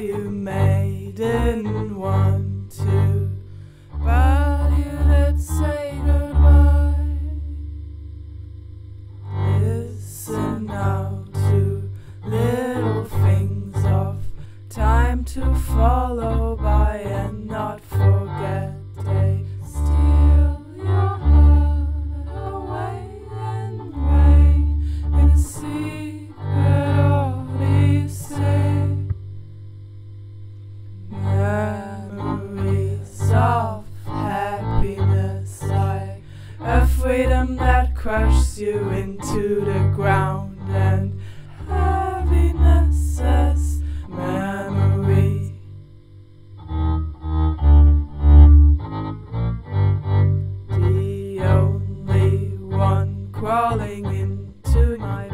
you maiden one to, but you did say goodbye. Listen now to little things of time to follow by and not forget. one that crushes you into the ground and heaviness as memory. The only one crawling into my